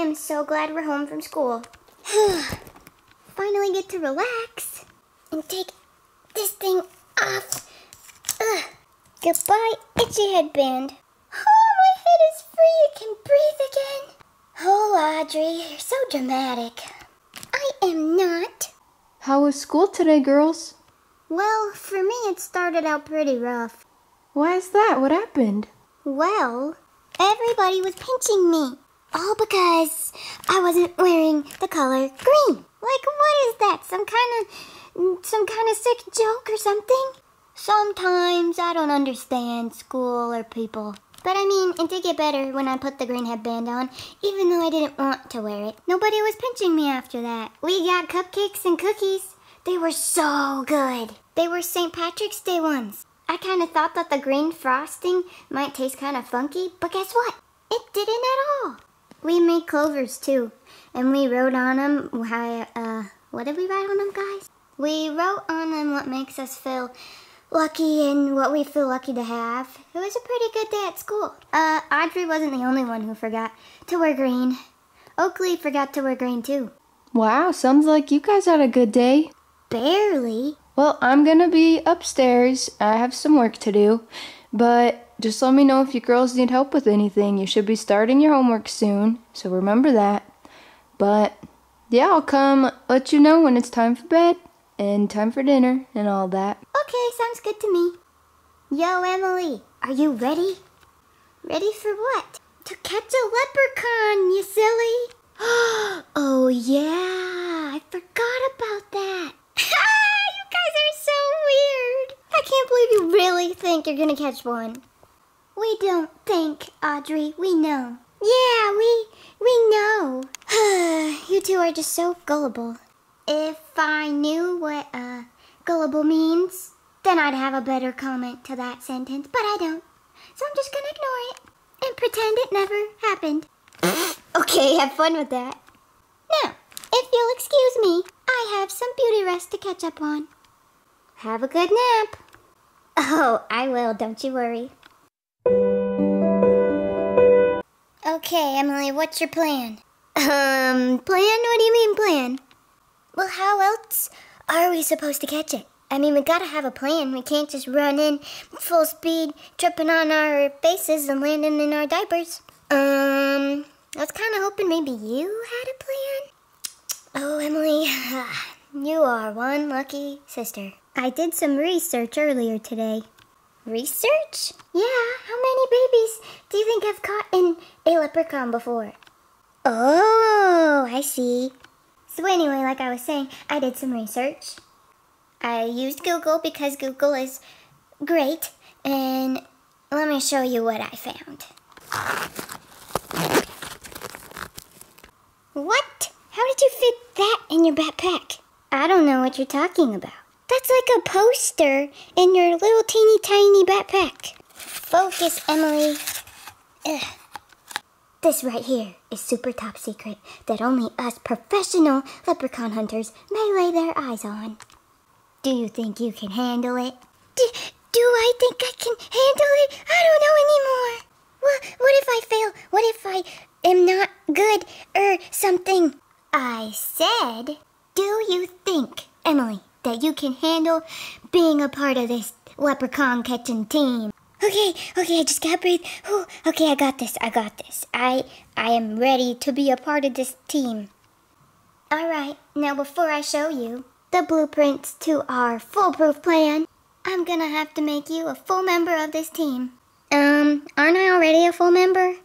am so glad we're home from school. Finally get to relax and take this thing off. Ugh. Goodbye, itchy headband. Oh, my head is free. I can breathe again. Oh, Audrey, you're so dramatic. I am not. How was school today, girls? Well, for me, it started out pretty rough. Why is that? What happened? Well, everybody was pinching me. All because I wasn't wearing the color green. Like, what is that? Some kind of, some kind of sick joke or something? Sometimes I don't understand school or people. But I mean, it did get better when I put the green headband on, even though I didn't want to wear it. Nobody was pinching me after that. We got cupcakes and cookies. They were so good. They were St. Patrick's Day ones. I kind of thought that the green frosting might taste kind of funky, but guess what? It didn't at all. We made clovers too, and we wrote on them how, uh, what did we write on them, guys? We wrote on them what makes us feel lucky and what we feel lucky to have. It was a pretty good day at school. Uh, Audrey wasn't the only one who forgot to wear green. Oakley forgot to wear green too. Wow, sounds like you guys had a good day. Barely. Well, I'm gonna be upstairs. I have some work to do. But just let me know if you girls need help with anything. You should be starting your homework soon, so remember that. But yeah, I'll come let you know when it's time for bed and time for dinner and all that. Okay, sounds good to me. Yo, Emily, are you ready? Ready for what? To catch a leprechaun, you silly. oh, yeah, I forgot about that. you guys are so weird. I can't believe you really think you're gonna catch one. Don't think, Audrey, we know. Yeah, we, we know. you two are just so gullible. If I knew what uh, gullible means, then I'd have a better comment to that sentence, but I don't. So I'm just gonna ignore it and pretend it never happened. okay, have fun with that. Now, if you'll excuse me, I have some beauty rest to catch up on. Have a good nap. Oh, I will, don't you worry. Okay, Emily, what's your plan? Um, plan? What do you mean, plan? Well, how else are we supposed to catch it? I mean, we gotta have a plan. We can't just run in full speed, tripping on our faces and landing in our diapers. Um, I was kind of hoping maybe you had a plan. Oh, Emily, you are one lucky sister. I did some research earlier today. Research? Yeah, how many babies do you think have caught in a leprechaun before? Oh, I see. So anyway, like I was saying, I did some research. I used Google because Google is great, and let me show you what I found. What? How did you fit that in your backpack? I don't know what you're talking about. That's like a poster in your little teeny tiny backpack. Focus, Emily. Ugh. This right here is super top secret that only us professional leprechaun hunters may lay their eyes on. Do you think you can handle it? D do I think I can handle it? I don't know anymore. What, what if I fail? What if I am not good or something? I said, do you think, Emily, that you can handle being a part of this leprechaun catching team? Okay, okay, I just gotta breathe. Ooh, okay, I got this. I got this. I I am ready to be a part of this team. All right, now before I show you the blueprints to our foolproof plan, I'm gonna have to make you a full member of this team. Um, aren't I already a full member?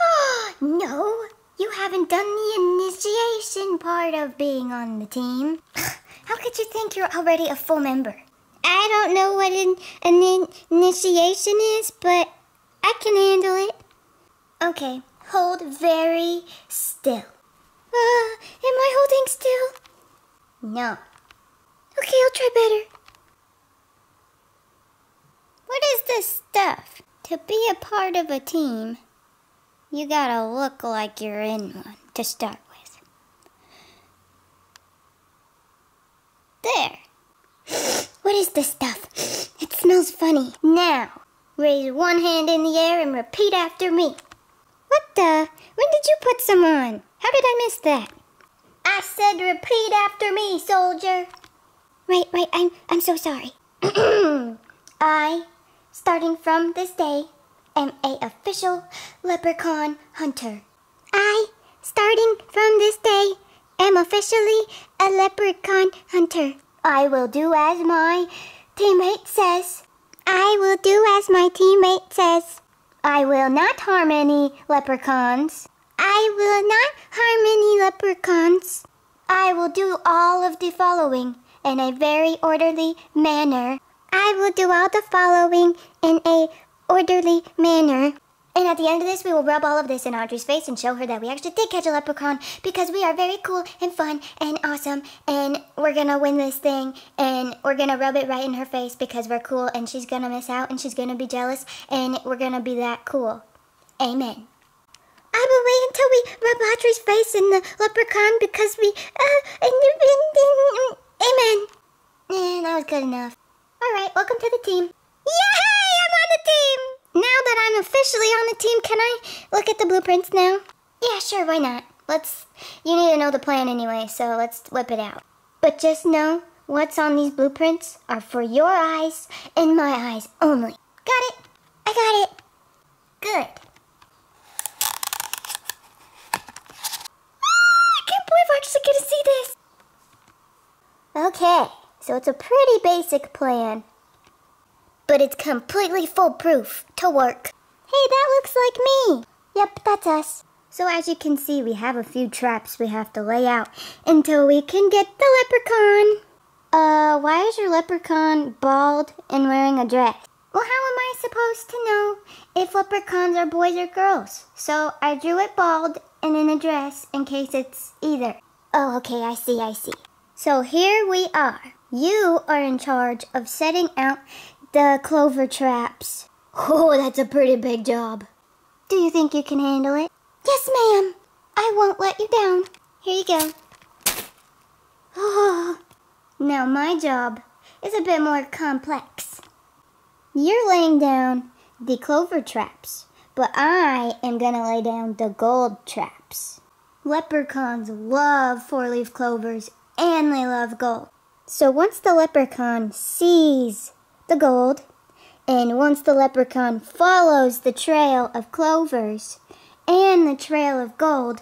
Oh, no. You haven't done the initiation part of being on the team. How could you think you're already a full member? I don't know what an, an in initiation is, but I can handle it. Okay, hold very still. Uh, am I holding still? No. Okay, I'll try better. What is this stuff? To be a part of a team, you gotta look like you're in one to start with. There. What is this stuff? It smells funny. Now, raise one hand in the air and repeat after me. What the? When did you put some on? How did I miss that? I said repeat after me, soldier. Right, right, I'm, I'm so sorry. I, starting from this day, am a official leprechaun hunter. I, starting from this day, am officially a leprechaun hunter. I will do as my teammate says. I will do as my teammate says. I will not harm any leprechauns. I will not harm any leprechauns. I will do all of the following in a very orderly manner. I will do all the following in a orderly manner. And at the end of this, we will rub all of this in Audrey's face and show her that we actually did catch a leprechaun because we are very cool and fun and awesome. And we're gonna win this thing and we're gonna rub it right in her face because we're cool and she's gonna miss out and she's gonna be jealous and we're gonna be that cool. Amen. I will wait until we rub Audrey's face in the leprechaun because we, uh, amen. Eh, that was good enough. All right, welcome to the team. Yay! I'm on the team! Now that I'm officially on the team, can I look at the blueprints now? Yeah, sure, why not? Let's, you need to know the plan anyway, so let's whip it out. But just know, what's on these blueprints are for your eyes and my eyes only. Got it? I got it. Good. Ah, I can't believe I actually to see this. Okay, so it's a pretty basic plan but it's completely foolproof to work. Hey, that looks like me. Yep, that's us. So as you can see, we have a few traps we have to lay out until we can get the leprechaun. Uh, why is your leprechaun bald and wearing a dress? Well, how am I supposed to know if leprechauns are boys or girls? So I drew it bald and in a dress in case it's either. Oh, okay, I see, I see. So here we are. You are in charge of setting out the clover traps. Oh, that's a pretty big job. Do you think you can handle it? Yes, ma'am. I won't let you down. Here you go. Oh, now my job is a bit more complex. You're laying down the clover traps, but I am gonna lay down the gold traps. Leprechauns love four-leaf clovers and they love gold. So once the leprechaun sees the gold, and once the leprechaun follows the trail of clovers and the trail of gold,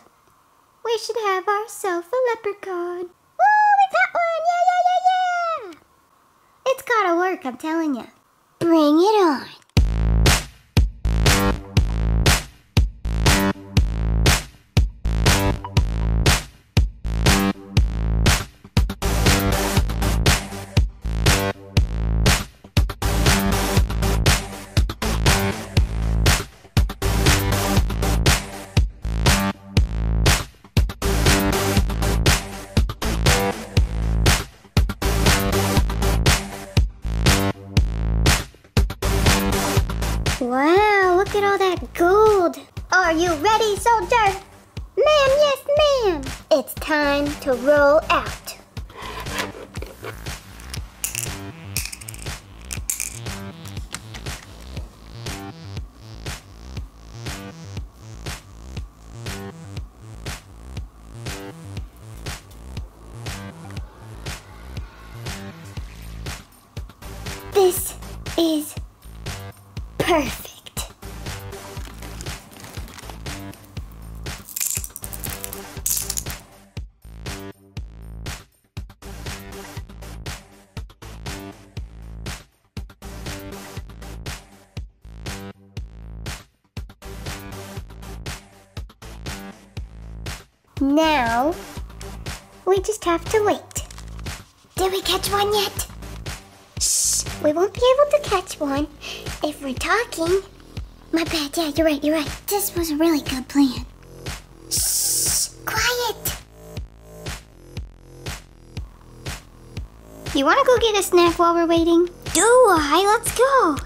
we should have ourselves a leprechaun. Woo, we got one! Yeah, yeah, yeah, yeah! It's gotta work, I'm telling you. Bring it on. Are you ready, soldier? Ma'am, yes, ma'am. It's time to roll out. Now, we just have to wait. Did we catch one yet? Shh, we won't be able to catch one if we're talking. My bad, yeah, you're right, you're right. This was a really good plan. Shh, quiet. You wanna go get a snack while we're waiting? Do I? Let's go.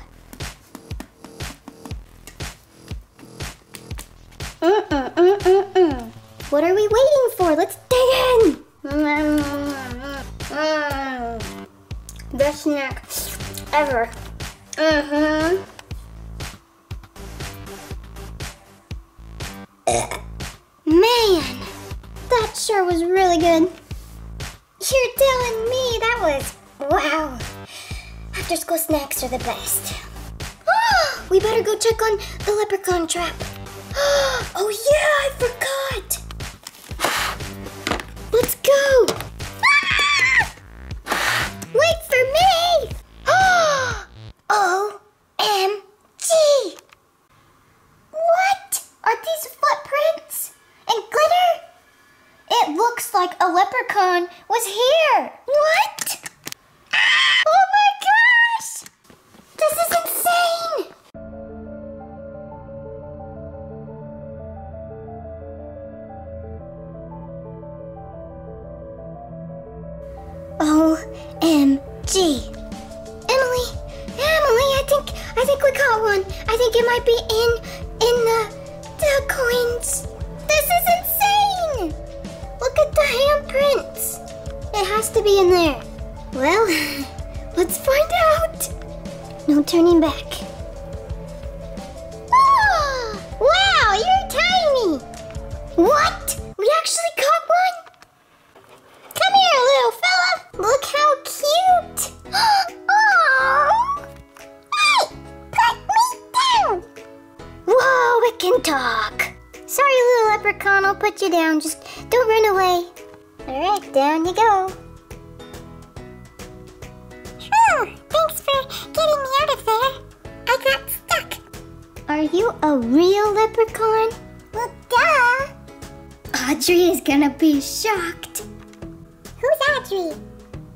Mm-mm-mm-mm-mm. What are we waiting for? Let's dig in. Best snack ever. Mm-hmm. Man, that sure was really good. You're telling me that was wow. After school snacks are the best. we better go check on the leprechaun trap. oh yeah, I forgot. Go. O-M-G. Emily, Emily, I think I think we caught one. I think it might be in in the the coins. This is insane! Look at the handprints. It has to be in there. Well, let's find out. No turning back. A real leprechaun? Well, duh. Audrey is gonna be shocked. Who's Audrey?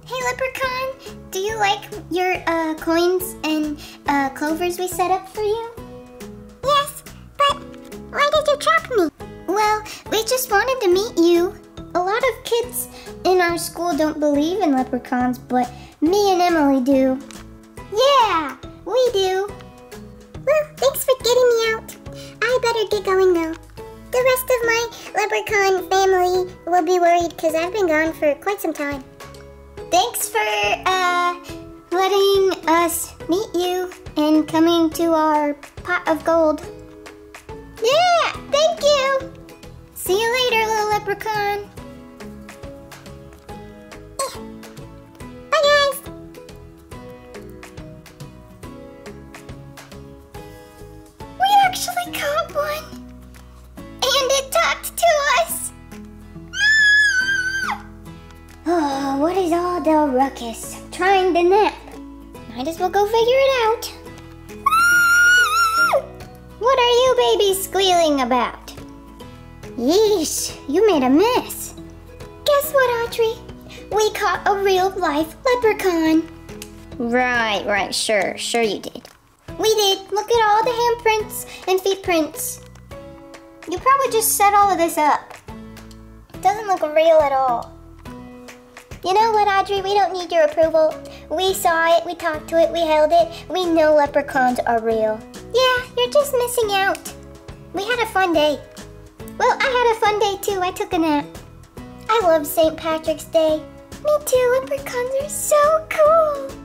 Hey, Leprechaun, do you like your uh, coins and uh, clovers we set up for you? Yes, but why did you trap me? Well, we just wanted to meet you. A lot of kids in our school don't believe in leprechauns, but me and Emily do. Yeah, we do. Thanks for getting me out. I better get going though. The rest of my leprechaun family will be worried because I've been gone for quite some time. Thanks for uh, letting us meet you and coming to our pot of gold. Yeah, thank you. See you later, little leprechaun. The? Trying to nap. Might as well go figure it out. What are you babies squealing about? Yeesh, you made a mess. Guess what, Audrey? We caught a real life leprechaun. Right, right, sure, sure you did. We did. Look at all the handprints and feet prints. You probably just set all of this up. It doesn't look real at all. You know what, Audrey? We don't need your approval. We saw it, we talked to it, we held it. We know leprechauns are real. Yeah, you're just missing out. We had a fun day. Well, I had a fun day too. I took a nap. I love St. Patrick's Day. Me too. Leprechauns are so cool.